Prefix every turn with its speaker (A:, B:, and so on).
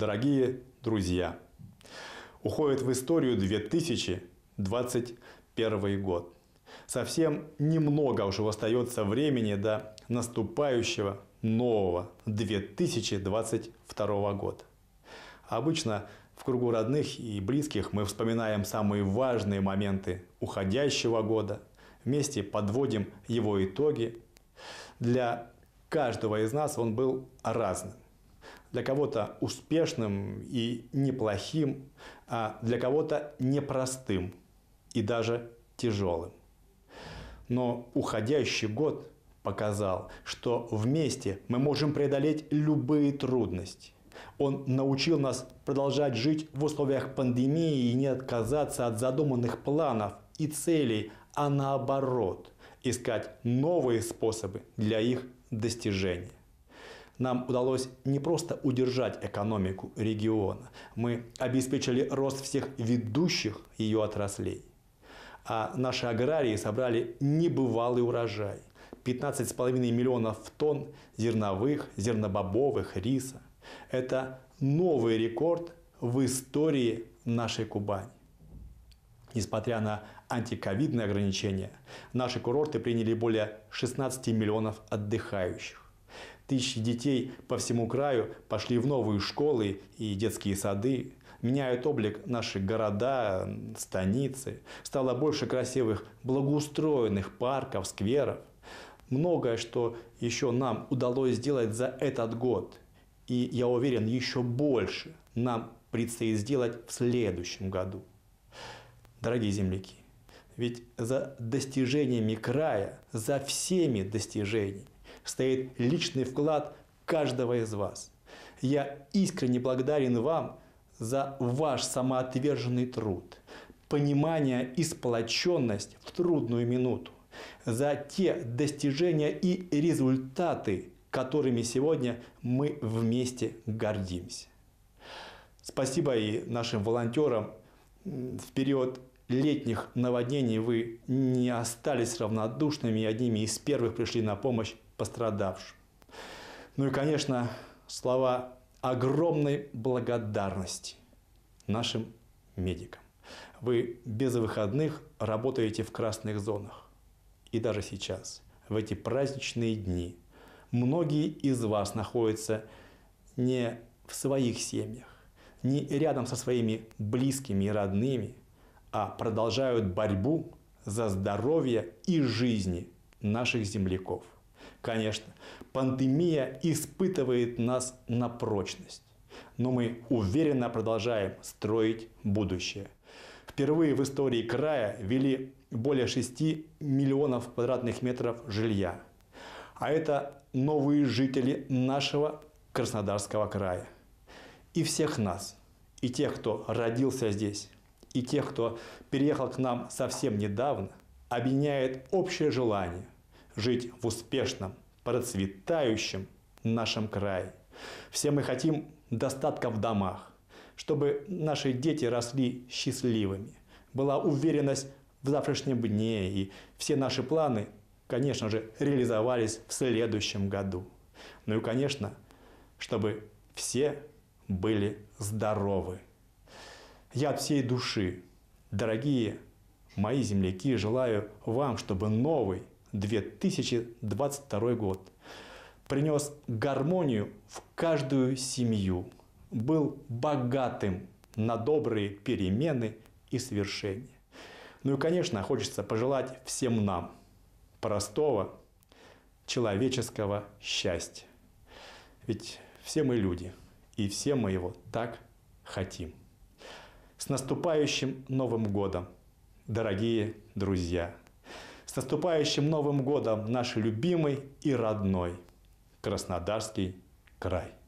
A: Дорогие друзья, уходит в историю 2021 год. Совсем немного уже остается времени до наступающего нового 2022 года. Обычно в кругу родных и близких мы вспоминаем самые важные моменты уходящего года, вместе подводим его итоги. Для каждого из нас он был разным. Для кого-то успешным и неплохим, а для кого-то непростым и даже тяжелым. Но уходящий год показал, что вместе мы можем преодолеть любые трудности. Он научил нас продолжать жить в условиях пандемии и не отказаться от задуманных планов и целей, а наоборот, искать новые способы для их достижения. Нам удалось не просто удержать экономику региона, мы обеспечили рост всех ведущих ее отраслей. А наши аграрии собрали небывалый урожай. 15,5 миллионов тонн зерновых, зернобобовых, риса. Это новый рекорд в истории нашей Кубани. Несмотря на антиковидные ограничения, наши курорты приняли более 16 миллионов отдыхающих. Тысячи детей по всему краю пошли в новые школы и детские сады, меняют облик наши города, станицы. Стало больше красивых, благоустроенных парков, скверов. Многое, что еще нам удалось сделать за этот год. И я уверен, еще больше нам предстоит сделать в следующем году. Дорогие земляки, ведь за достижениями края, за всеми достижениями стоит личный вклад каждого из вас. Я искренне благодарен вам за ваш самоотверженный труд, понимание и сплоченность в трудную минуту, за те достижения и результаты, которыми сегодня мы вместе гордимся. Спасибо и нашим волонтерам. В период летних наводнений вы не остались равнодушными и одними из первых пришли на помощь пострадавшим. Ну и, конечно, слова огромной благодарности нашим медикам. Вы без выходных работаете в красных зонах. И даже сейчас, в эти праздничные дни, многие из вас находятся не в своих семьях, не рядом со своими близкими и родными, а продолжают борьбу за здоровье и жизни наших земляков. Конечно, пандемия испытывает нас на прочность, но мы уверенно продолжаем строить будущее. Впервые в истории края ввели более 6 миллионов квадратных метров жилья. А это новые жители нашего Краснодарского края. И всех нас, и тех, кто родился здесь, и тех, кто переехал к нам совсем недавно, объединяет общее желание жить в успешном, процветающем нашем крае. Все мы хотим достатка в домах, чтобы наши дети росли счастливыми, была уверенность в завтрашнем дне, и все наши планы, конечно же, реализовались в следующем году. Ну и, конечно, чтобы все были здоровы. Я от всей души, дорогие мои земляки, желаю вам, чтобы новый 2022 год принес гармонию в каждую семью, был богатым на добрые перемены и свершения. Ну и, конечно, хочется пожелать всем нам простого человеческого счастья. Ведь все мы люди, и все мы его так хотим. С наступающим Новым Годом, дорогие друзья! С наступающим Новым Годом, наш любимый и родной Краснодарский край!